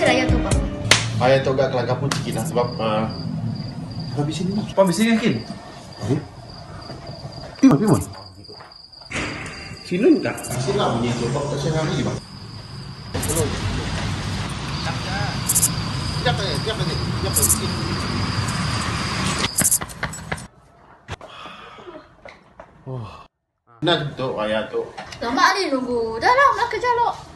rasa ayah tu bang? Ayah tu agak kelakar pun sikit lah sebab uh, Habis sini lah Puan, habis sini Hakim Habis? Eh, habis pun Silun tak? Masih lah bunyi tu, bapak tak siang lagi bang Oh. Nak tu ayah tu. Nama ni nunggu. Dah lah nak kerja lo.